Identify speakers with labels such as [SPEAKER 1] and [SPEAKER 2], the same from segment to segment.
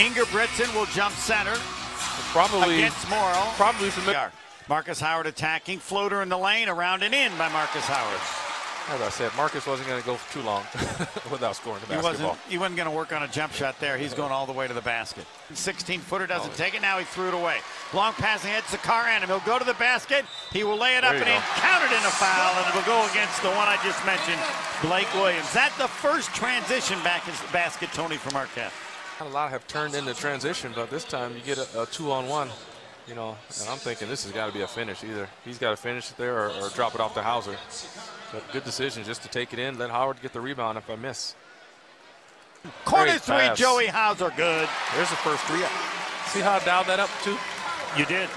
[SPEAKER 1] Ingerbritsen will jump center
[SPEAKER 2] Probably,
[SPEAKER 1] against Morrow.
[SPEAKER 2] probably familiar.
[SPEAKER 1] Markus Howard attacking. Floater in the lane. Around and in by Markus Howard.
[SPEAKER 2] As I said, Markus wasn't going to go too long without scoring the
[SPEAKER 1] He
[SPEAKER 2] basketball.
[SPEAKER 1] wasn't, he wasn't going to work on a jump shot there. He's going all the way to the basket. 16 footer doesn't oh. take it. Now he threw it away. Long pass ahead to Sacar Anim. He'll go to the basket. He will lay it up and
[SPEAKER 2] go.
[SPEAKER 1] Countered in a foul, and it'll go against the one I just mentioned, Blake Williams. That's the first transition back his basket, Tony, from Marquette.
[SPEAKER 2] A lot have turned into transition, but this time you get a, a two-on-one, you know, and I'm thinking this has got to be a finish. Either he's got to finish it there or, or drop it off to Hauser. But good decision just to take it in, let Howard get the rebound if I miss.
[SPEAKER 1] Corner
[SPEAKER 2] Great
[SPEAKER 1] three,
[SPEAKER 2] pass.
[SPEAKER 1] Joey Hauser. Good.
[SPEAKER 2] There's the first three. See how I dialed that up too?
[SPEAKER 1] You did.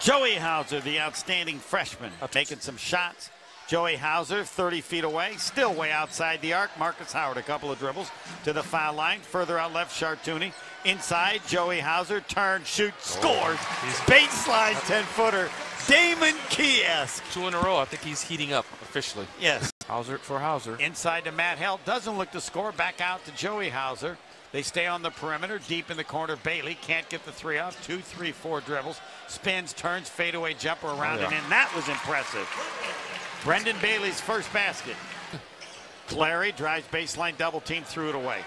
[SPEAKER 1] Joey Hauser, the outstanding freshman, making some shots. Joey Hauser, 30 feet away, still way outside the arc. Markus Howard, a couple of dribbles to the foul line. Further out left, Chartouny. Inside, Joey Hauser, turn, shoot, scores.
[SPEAKER 2] Oh, he's-
[SPEAKER 1] Baseline 10 footer. Damon Key-esque.
[SPEAKER 2] Two in a row. I think he's heating up officially.
[SPEAKER 1] Yes.
[SPEAKER 2] Hauser for Hauser.
[SPEAKER 1] Inside to Matt Heldt. Doesn't look to score. Back out to Joey Hauser. They stay on the perimeter. Deep in the corner. Bailey can't get the three off. Two, three, four dribbles. Spins, turns, fadeaway jumper around
[SPEAKER 2] Oh, yeah.
[SPEAKER 1] and in. That was impressive. Brendan Bailey's first basket. Clary drives baseline double team, threw it away.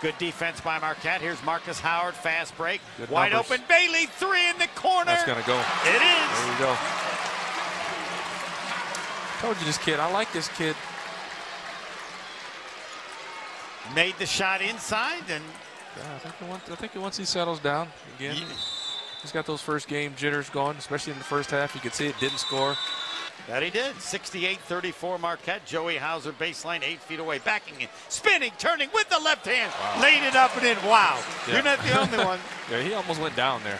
[SPEAKER 1] Good defense by Marquette. Here's Markus Howard, fast break.
[SPEAKER 2] Good
[SPEAKER 1] Wide
[SPEAKER 2] numbers.
[SPEAKER 1] open. Bailey, three in the corner.
[SPEAKER 2] That's gonna go.
[SPEAKER 1] It is.
[SPEAKER 2] There you go. Told you this kid. I like this kid.
[SPEAKER 1] Made the shot inside and
[SPEAKER 2] Yeah, I think once, I think once he settles down again, he's got those first game jitters going, especially in the first half. You could see it didn't score.
[SPEAKER 1] That he did. 68-34 Marquette. Joey Hauser baseline eight feet away. Backing it. Spinning, turning with the left hand. Laid it up and in. Wow.
[SPEAKER 2] Yeah.
[SPEAKER 1] You're not the only one.
[SPEAKER 2] Yeah, he almost went down there.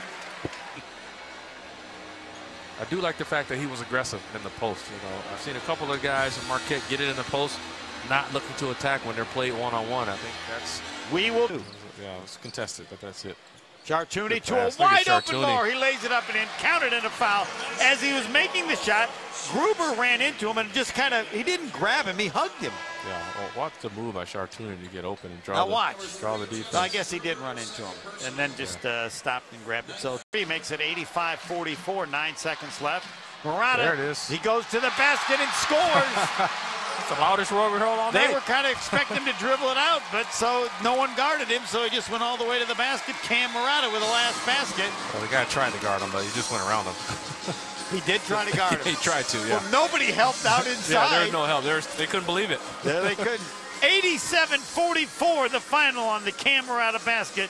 [SPEAKER 2] I do like the fact that he was aggressive in the post. You know, I've seen a couple of guys in Marquette get it in the post, not looking to attack when they're played one on one. I think that's
[SPEAKER 1] We will. Do.
[SPEAKER 2] Yeah, it's contested, but that's it. Chartouny
[SPEAKER 1] to a
[SPEAKER 2] pass. Look at
[SPEAKER 1] wide open. Moore. He lays it up and in. Counted in a foul. As he was making the shot, Gruber ran into him and just kind of, he didn't grab him. He hugged him.
[SPEAKER 2] Yeah, well, watch the move by Chartouny to get open and draw
[SPEAKER 1] Now
[SPEAKER 2] the
[SPEAKER 1] watch.
[SPEAKER 2] draw the defense.
[SPEAKER 1] No, I guess he did run into him and then just uh, stopped and grabbed it. So he makes it 85-44, nine seconds left. Marotta,
[SPEAKER 2] There it is.
[SPEAKER 1] he goes to the basket and scores.
[SPEAKER 2] It's the loudest roar we heard all night.
[SPEAKER 1] They
[SPEAKER 2] night.
[SPEAKER 1] were kind of expecting him to dribble it out, but so no one guarded him, so he just went all the way to the basket. Cam Marotta with the last basket.
[SPEAKER 2] Well, the guy tried to guard him, but he just went around him.
[SPEAKER 1] He did try to guard him.
[SPEAKER 2] he tried to, yeah.
[SPEAKER 1] Well, nobody helped out
[SPEAKER 2] yeah,
[SPEAKER 1] inside.
[SPEAKER 2] there was no help. There's, they couldn't believe it.
[SPEAKER 1] There they couldn't. 87-44 the final on the camera out of basket.